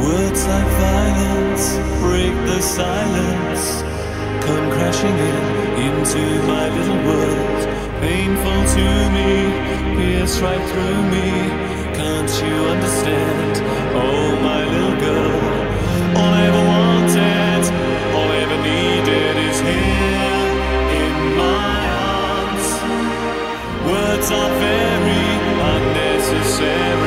Words like violence break the silence, come crashing in into my little world. Painful to me, pierce right through me. Can't you understand? Oh, my little girl. All I ever wanted, all I ever needed is here in my arms. Words are very unnecessary.